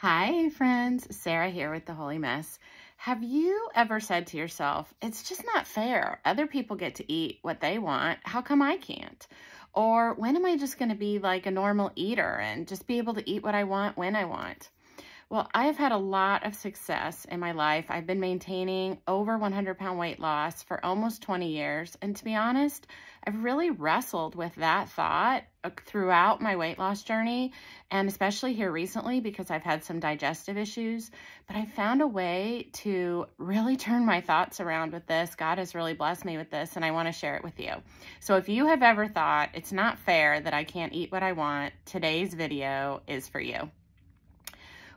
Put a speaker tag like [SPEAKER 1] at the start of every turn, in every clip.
[SPEAKER 1] Hi, friends. Sarah here with The Holy Mess. Have you ever said to yourself, it's just not fair. Other people get to eat what they want. How come I can't? Or when am I just going to be like a normal eater and just be able to eat what I want when I want? Well, I've had a lot of success in my life. I've been maintaining over 100 pound weight loss for almost 20 years. And to be honest, I've really wrestled with that thought throughout my weight loss journey, and especially here recently because I've had some digestive issues. But I found a way to really turn my thoughts around with this. God has really blessed me with this, and I want to share it with you. So if you have ever thought it's not fair that I can't eat what I want, today's video is for you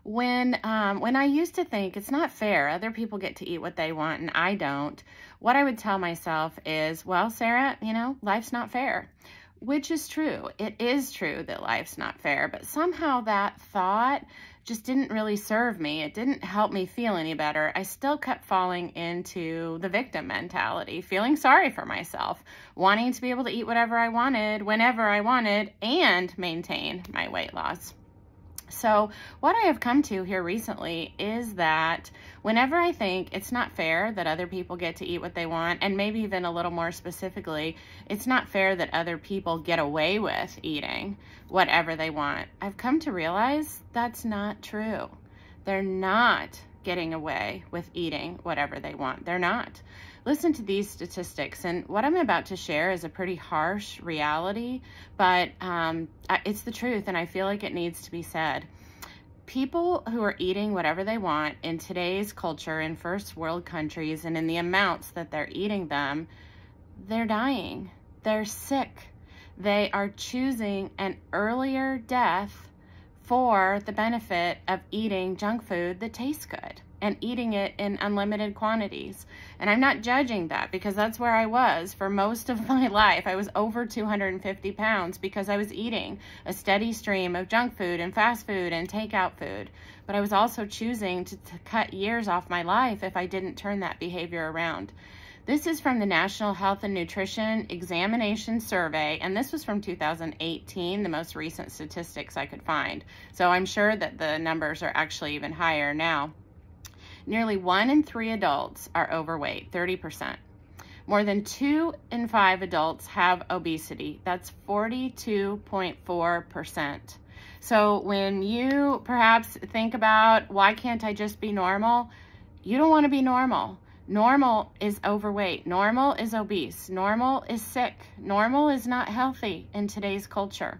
[SPEAKER 1] when um, when I used to think it's not fair, other people get to eat what they want and I don't, what I would tell myself is, well, Sarah, you know, life's not fair, which is true. It is true that life's not fair, but somehow that thought just didn't really serve me. It didn't help me feel any better. I still kept falling into the victim mentality, feeling sorry for myself, wanting to be able to eat whatever I wanted, whenever I wanted, and maintain my weight loss. So what I have come to here recently is that whenever I think it's not fair that other people get to eat what they want, and maybe even a little more specifically, it's not fair that other people get away with eating whatever they want, I've come to realize that's not true. They're not getting away with eating whatever they want. They're not. Listen to these statistics, and what I'm about to share is a pretty harsh reality, but um, it's the truth, and I feel like it needs to be said. People who are eating whatever they want in today's culture in first world countries and in the amounts that they're eating them, they're dying. They're sick. They are choosing an earlier death for the benefit of eating junk food that tastes good and eating it in unlimited quantities. And I'm not judging that because that's where I was for most of my life. I was over 250 pounds because I was eating a steady stream of junk food and fast food and takeout food. But I was also choosing to, to cut years off my life if I didn't turn that behavior around. This is from the National Health and Nutrition Examination Survey, and this was from 2018, the most recent statistics I could find. So I'm sure that the numbers are actually even higher now. Nearly one in three adults are overweight, 30%. More than two in five adults have obesity. That's 42.4%. So when you perhaps think about, why can't I just be normal? You don't want to be normal. Normal is overweight. Normal is obese. Normal is sick. Normal is not healthy in today's culture.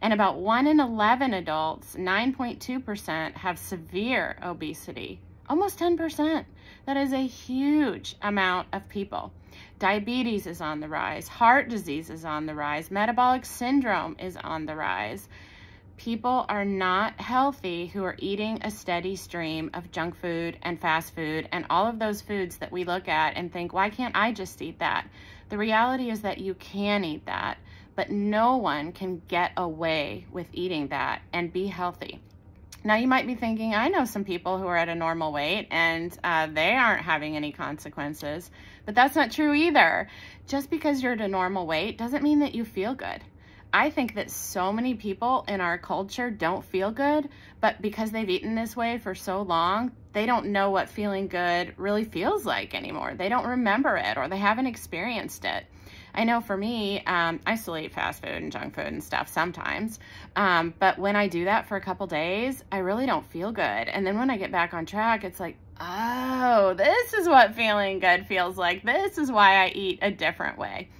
[SPEAKER 1] And about 1 in 11 adults, 9.2%, have severe obesity. Almost 10%. That is a huge amount of people. Diabetes is on the rise. Heart disease is on the rise. Metabolic syndrome is on the rise people are not healthy who are eating a steady stream of junk food and fast food and all of those foods that we look at and think, why can't I just eat that? The reality is that you can eat that, but no one can get away with eating that and be healthy. Now you might be thinking, I know some people who are at a normal weight and uh, they aren't having any consequences, but that's not true either. Just because you're at a normal weight doesn't mean that you feel good. I think that so many people in our culture don't feel good, but because they've eaten this way for so long, they don't know what feeling good really feels like anymore. They don't remember it or they haven't experienced it. I know for me, um, I still eat fast food and junk food and stuff sometimes, um, but when I do that for a couple days, I really don't feel good. And then when I get back on track, it's like, oh, this is what feeling good feels like. This is why I eat a different way.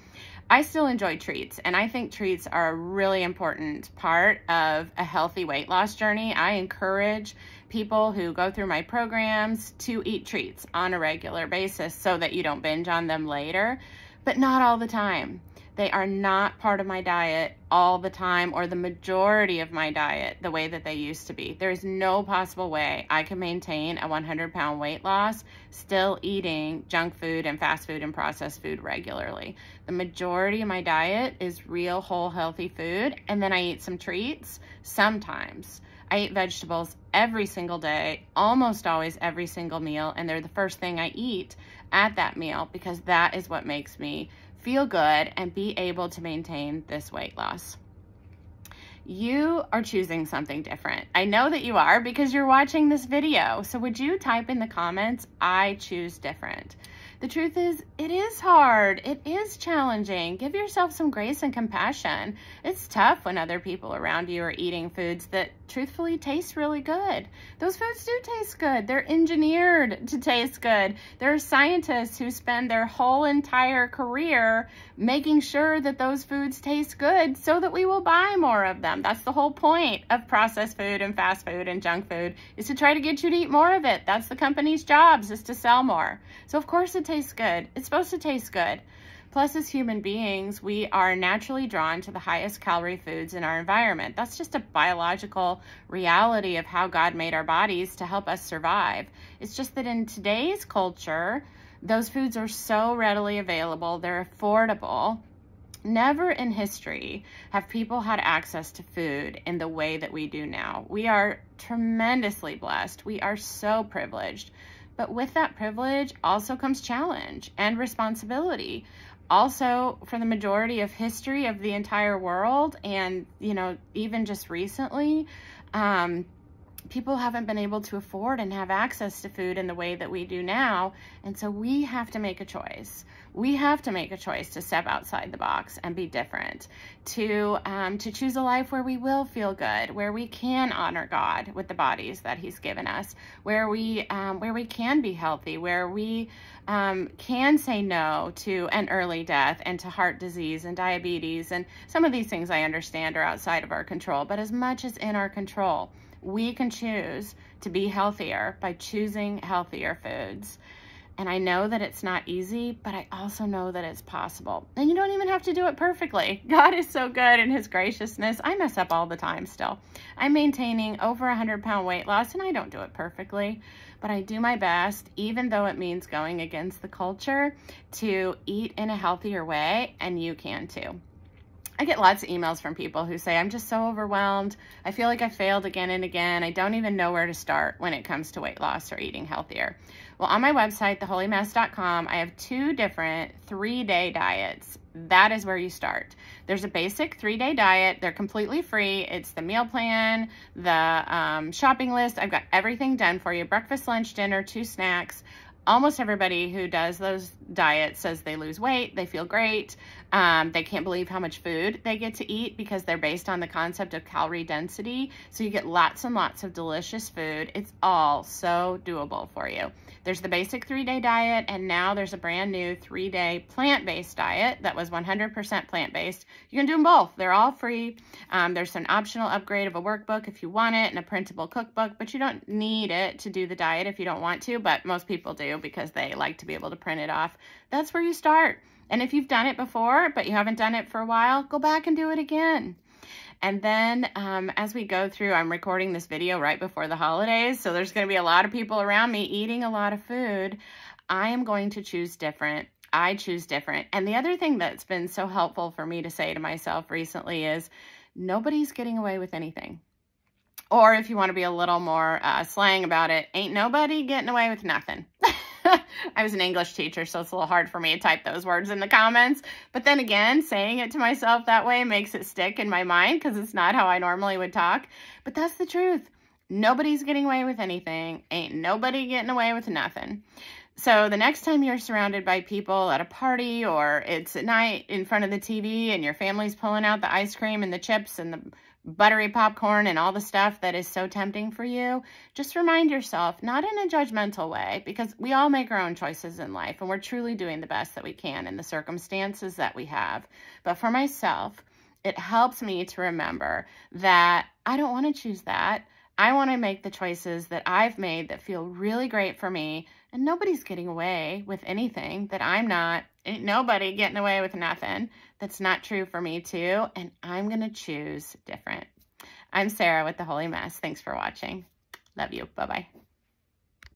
[SPEAKER 1] I still enjoy treats, and I think treats are a really important part of a healthy weight loss journey. I encourage people who go through my programs to eat treats on a regular basis so that you don't binge on them later, but not all the time. They are not part of my diet all the time or the majority of my diet the way that they used to be. There is no possible way I can maintain a 100 pound weight loss still eating junk food and fast food and processed food regularly. The majority of my diet is real whole healthy food and then I eat some treats sometimes. I eat vegetables every single day, almost always every single meal, and they're the first thing I eat at that meal because that is what makes me feel good and be able to maintain this weight loss. You are choosing something different. I know that you are because you're watching this video. So would you type in the comments, I choose different. The truth is, it is hard. It is challenging. Give yourself some grace and compassion. It's tough when other people around you are eating foods that truthfully taste really good. Those foods do taste good. They're engineered to taste good. There are scientists who spend their whole entire career making sure that those foods taste good so that we will buy more of them. That's the whole point of processed food and fast food and junk food is to try to get you to eat more of it. That's the company's jobs is to sell more. So of course it tastes good. It's supposed to taste good. Plus, as human beings, we are naturally drawn to the highest calorie foods in our environment. That's just a biological reality of how God made our bodies to help us survive. It's just that in today's culture, those foods are so readily available, they're affordable. Never in history have people had access to food in the way that we do now. We are tremendously blessed. We are so privileged. But with that privilege also comes challenge and responsibility. Also, for the majority of history of the entire world, and, you know, even just recently, um, people haven't been able to afford and have access to food in the way that we do now. And so we have to make a choice. We have to make a choice to step outside the box and be different, to, um, to choose a life where we will feel good, where we can honor God with the bodies that he's given us, where we, um, where we can be healthy, where we um, can say no to an early death and to heart disease and diabetes. And some of these things I understand are outside of our control, but as much as in our control, we can choose to be healthier by choosing healthier foods. And I know that it's not easy, but I also know that it's possible. And you don't even have to do it perfectly. God is so good in his graciousness. I mess up all the time still. I'm maintaining over a 100 pound weight loss and I don't do it perfectly, but I do my best, even though it means going against the culture, to eat in a healthier way, and you can too. I get lots of emails from people who say, I'm just so overwhelmed. I feel like I failed again and again. I don't even know where to start when it comes to weight loss or eating healthier. Well, on my website, theholymess.com, I have two different three-day diets. That is where you start. There's a basic three-day diet. They're completely free. It's the meal plan, the um, shopping list. I've got everything done for you. Breakfast, lunch, dinner, two snacks almost everybody who does those diets says they lose weight, they feel great, um, they can't believe how much food they get to eat because they're based on the concept of calorie density. So you get lots and lots of delicious food. It's all so doable for you. There's the basic three-day diet, and now there's a brand new three-day plant-based diet that was 100% plant-based. You can do them both. They're all free. Um, there's an optional upgrade of a workbook if you want it and a printable cookbook, but you don't need it to do the diet if you don't want to, but most people do because they like to be able to print it off. That's where you start. And if you've done it before, but you haven't done it for a while, go back and do it again. And then um, as we go through, I'm recording this video right before the holidays, so there's going to be a lot of people around me eating a lot of food. I am going to choose different. I choose different. And the other thing that's been so helpful for me to say to myself recently is nobody's getting away with anything. Or if you want to be a little more uh, slang about it, ain't nobody getting away with nothing. I was an English teacher, so it's a little hard for me to type those words in the comments. But then again, saying it to myself that way makes it stick in my mind because it's not how I normally would talk. But that's the truth. Nobody's getting away with anything. Ain't nobody getting away with nothing. So the next time you're surrounded by people at a party or it's at night in front of the TV and your family's pulling out the ice cream and the chips and the buttery popcorn and all the stuff that is so tempting for you, just remind yourself, not in a judgmental way, because we all make our own choices in life and we're truly doing the best that we can in the circumstances that we have. But for myself, it helps me to remember that I don't want to choose that. I want to make the choices that I've made that feel really great for me. And nobody's getting away with anything that I'm not. Ain't nobody getting away with nothing. That's not true for me too. And I'm going to choose different. I'm Sarah with The Holy Mess. Thanks for watching. Love you. Bye-bye.